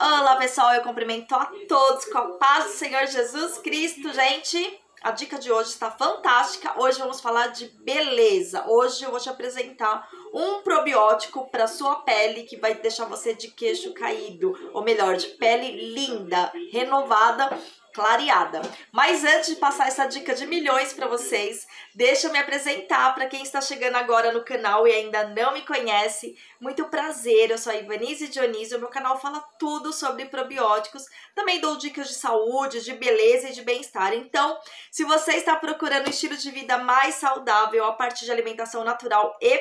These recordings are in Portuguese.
Olá pessoal, eu cumprimento a todos com a paz do Senhor Jesus Cristo, gente. A dica de hoje está fantástica. Hoje vamos falar de beleza. Hoje eu vou te apresentar um probiótico para sua pele que vai deixar você de queixo caído, ou melhor, de pele linda, renovada clareada. Mas antes de passar essa dica de milhões para vocês, deixa eu me apresentar para quem está chegando agora no canal e ainda não me conhece. Muito prazer, eu sou a Ivanise Dionísio, meu canal fala tudo sobre probióticos, também dou dicas de saúde, de beleza e de bem-estar. Então, se você está procurando um estilo de vida mais saudável a partir de alimentação natural e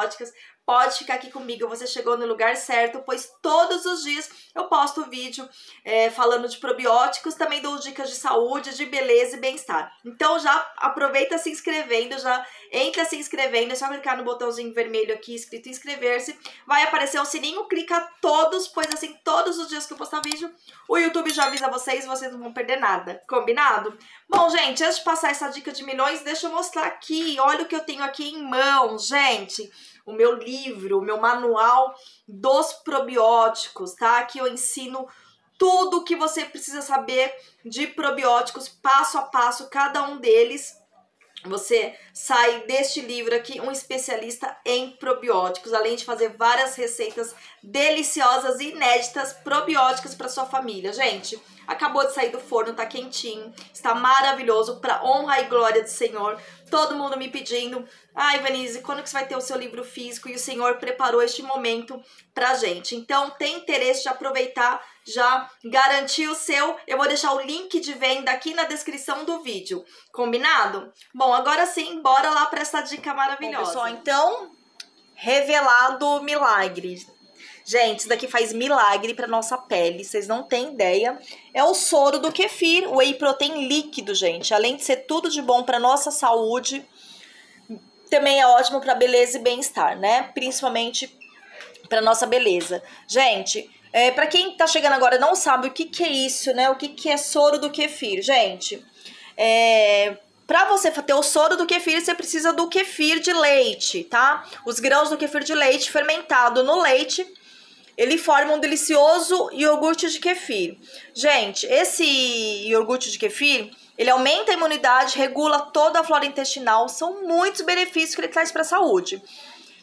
probióticas, pode ficar aqui comigo, você chegou no lugar certo, pois todos os dias eu posto vídeo é, falando de probióticos, também dou dicas de saúde, de beleza e bem-estar. Então já aproveita se inscrevendo, já entra se inscrevendo, é só clicar no botãozinho vermelho aqui escrito inscrever-se, vai aparecer um sininho, clica todos, pois assim, todos os dias que eu postar vídeo, o YouTube já avisa vocês, vocês não vão perder nada, combinado? Bom, gente, antes de passar essa dica de milhões, deixa eu mostrar aqui, olha o que eu tenho aqui em mão, gente o meu livro, o meu manual dos probióticos, tá? Aqui eu ensino tudo que você precisa saber de probióticos, passo a passo, cada um deles. Você sai deste livro aqui um especialista em probióticos, além de fazer várias receitas deliciosas e inéditas probióticas para sua família. Gente, acabou de sair do forno, tá quentinho, está maravilhoso para honra e glória do Senhor. Todo mundo me pedindo, ai, Vanise, quando que você vai ter o seu livro físico? E o Senhor preparou este momento pra gente. Então, tem interesse de aproveitar, já garantir o seu. Eu vou deixar o link de venda aqui na descrição do vídeo. Combinado? Bom, agora sim, bora lá para essa dica maravilhosa. Bom, pessoal, então, revelado o milagre. Gente, isso daqui faz milagre para nossa pele, vocês não têm ideia. É o soro do kefir, o whey protein líquido, gente. Além de ser tudo de bom para nossa saúde, também é ótimo para beleza e bem-estar, né? Principalmente para nossa beleza. Gente, é, para quem tá chegando agora não sabe o que, que é isso, né? O que, que é soro do kefir, gente. É, para você ter o soro do kefir, você precisa do kefir de leite, tá? Os grãos do kefir de leite fermentado no leite ele forma um delicioso iogurte de kefir. Gente, esse iogurte de kefir, ele aumenta a imunidade, regula toda a flora intestinal, são muitos benefícios que ele traz para a saúde.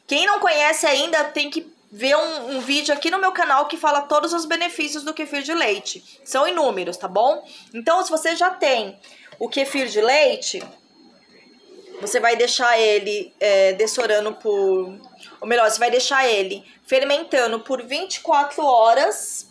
Quem não conhece ainda tem que ver um, um, vídeo aqui no meu canal que fala todos os benefícios do kefir de leite. São inúmeros, tá bom? Então, se você já tem o kefir de leite, você vai deixar ele é, dessorando por. Ou melhor, você vai deixar ele fermentando por 24 horas.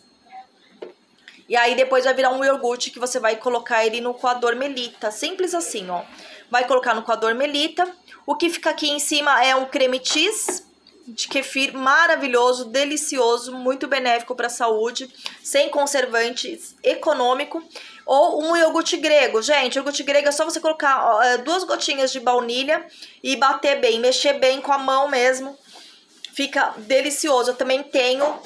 E aí depois vai virar um iogurte que você vai colocar ele no coador melita. Simples assim, ó. Vai colocar no coador melita. O que fica aqui em cima é um creme cheese de kefir maravilhoso, delicioso, muito benéfico para a saúde, sem conservantes, econômico. Ou um iogurte grego. Gente, iogurte grego é só você colocar ó, é, duas gotinhas de baunilha e bater bem, mexer bem com a mão mesmo. Fica delicioso. Eu também tenho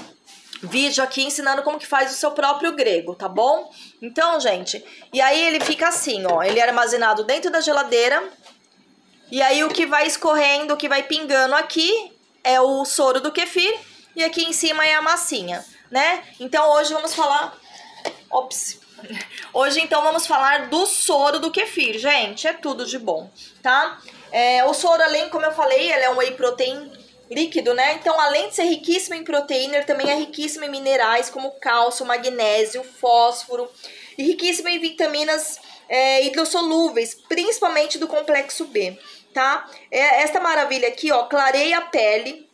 vídeo aqui ensinando como que faz o seu próprio grego, tá bom? Então, gente, e aí ele fica assim, ó, ele é armazenado dentro da geladeira. E aí o que vai escorrendo, o que vai pingando aqui é o soro do kefir e aqui em cima é a massinha, né? Então hoje vamos falar Ops, Hoje, então, vamos falar do soro do kefir. Gente, é tudo de bom, tá? É, o soro, além, como eu falei, ele é um whey protein líquido, né? Então, além de ser riquíssimo em proteína, ele também é riquíssimo em minerais como cálcio, magnésio, fósforo e riquíssimo em vitaminas é, hidrossolúveis, principalmente do complexo B, tá? É, esta maravilha aqui, ó, clareia a pele,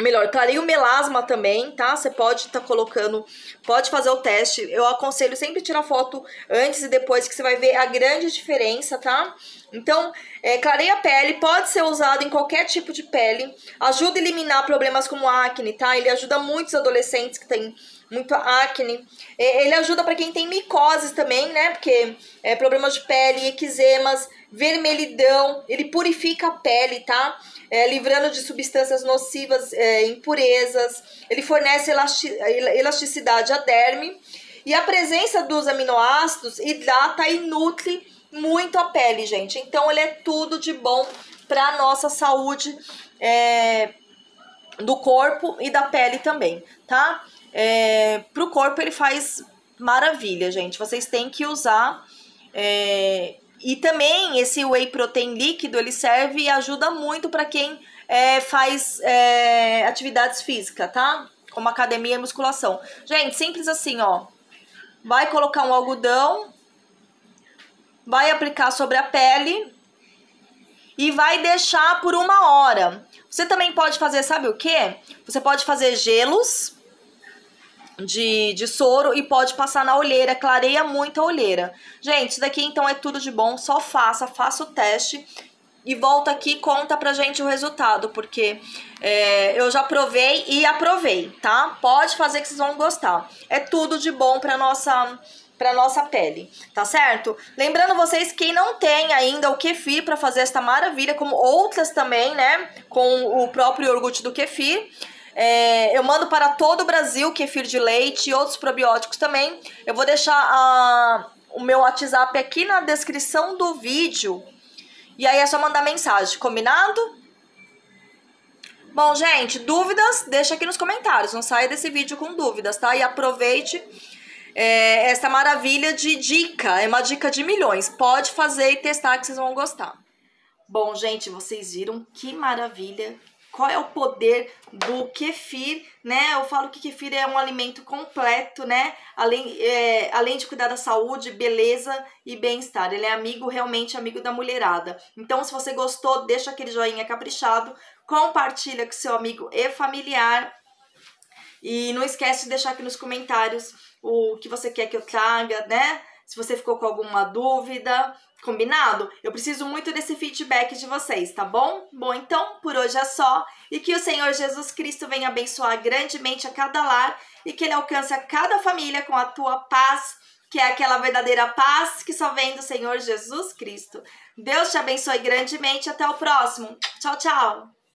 Melhor, clareia o melasma também, tá? Você pode estar tá colocando, pode fazer o teste. Eu aconselho sempre tirar foto antes e depois, que você vai ver a grande diferença, tá? Então, é, clareia a pele, pode ser usado em qualquer tipo de pele. Ajuda a eliminar problemas como acne, tá? Ele ajuda muitos adolescentes que têm muito acne. Ele ajuda para quem tem micoses também, né? Porque é, problemas de pele, eczemas, vermelhidão. Ele purifica a pele, tá? É, livrando de substâncias nocivas, é, impurezas. Ele fornece elasti elasticidade à derme. E a presença dos aminoácidos hidrata e nutre muito a pele, gente. Então, ele é tudo de bom para nossa saúde é, do corpo e da pele também, tá? é, pro corpo ele faz maravilha, gente. Vocês têm que usar. É, e também esse whey protein líquido ele serve e ajuda muito para quem é, faz é, atividades físicas, tá? Como academia e musculação. Gente, simples assim, ó. Vai colocar um algodão, vai aplicar sobre a pele e vai deixar por uma hora. Você também pode fazer, sabe o que? Você pode fazer gelos de, de soro e pode passar na olheira, clareia muito a olheira. Gente, isso daqui então é tudo de bom, só faça, faça o teste e volta aqui conta pra gente o resultado, porque é, eu já provei e aprovei, tá? Pode fazer que vocês vão gostar. É tudo de bom pra nossa para nossa pele, tá certo? Lembrando vocês quem não tem ainda o kefir para fazer esta maravilha, como outras também, né, com o próprio iogurte do kefir, é, eu mando para todo o Brasil kefir de leite e outros probióticos também. Eu vou deixar a, o meu WhatsApp aqui na descrição do vídeo. E aí é só mandar mensagem, combinado? Bom, gente, dúvidas? Deixa aqui nos comentários. Não saia desse vídeo com dúvidas, tá? E aproveite é, essa maravilha de dica. É uma dica de milhões. Pode fazer e testar que vocês vão gostar. Bom, gente, vocês viram que maravilha qual é o poder do kefir, né? Eu falo que kefir é um alimento completo, né? Além, é, além de cuidar da saúde, beleza e bem-estar. Ele é amigo, realmente amigo da mulherada. Então, se você gostou, deixa aquele joinha caprichado, compartilha com seu amigo e familiar. E não esquece de deixar aqui nos comentários o que você quer que eu traga, né? Se você ficou com alguma dúvida, Combinado? Eu preciso muito desse feedback de vocês, tá bom? Bom, então por hoje é só e que o Senhor Jesus Cristo venha abençoar grandemente a cada lar e que ele alcance a cada família com a tua paz, que é aquela verdadeira paz que só vem do Senhor Jesus Cristo. Deus te abençoe grandemente. Até o próximo. Tchau, tchau.